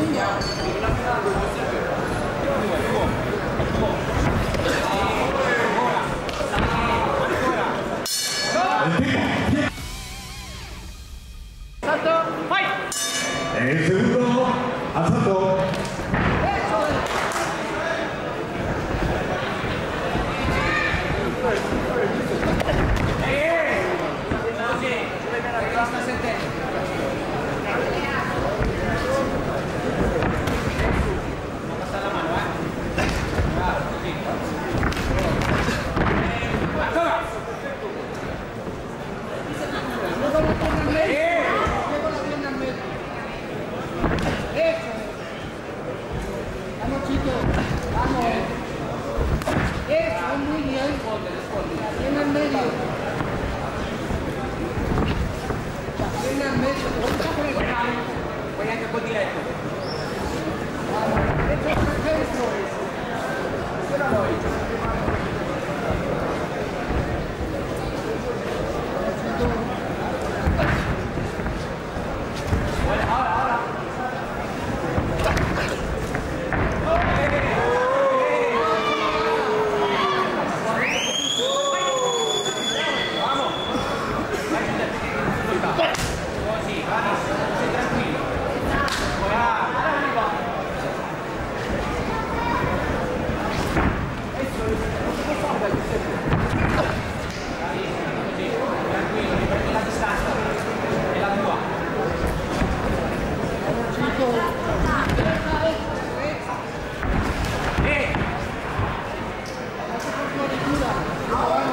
Yeah. Vai!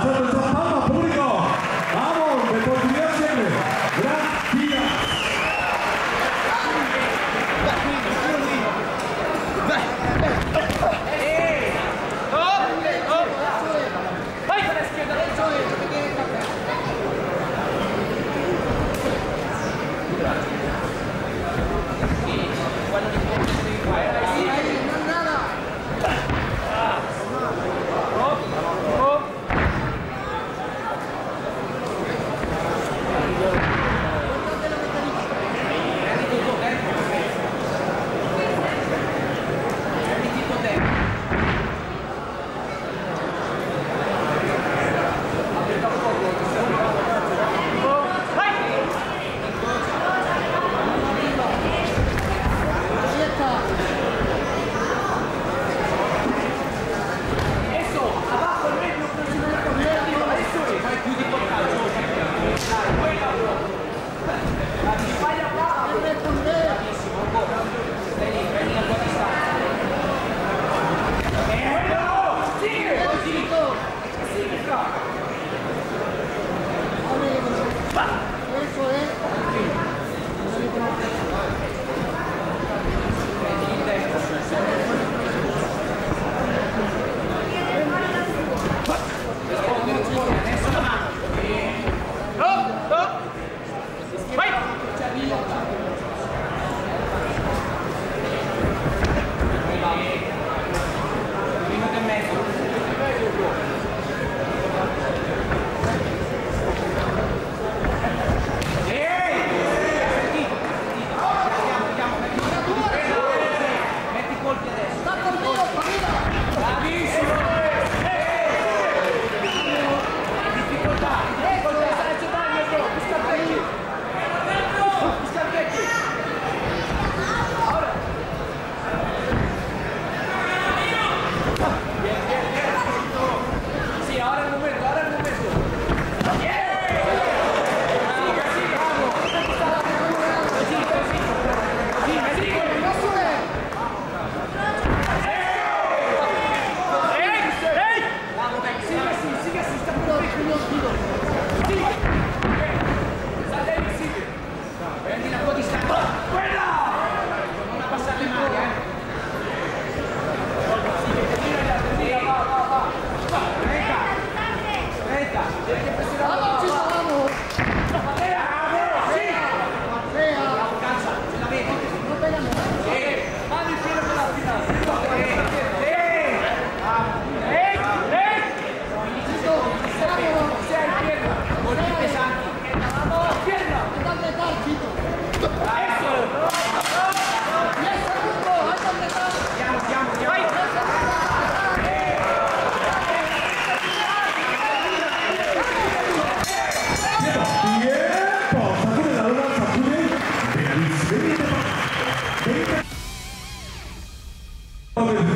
아, Amen.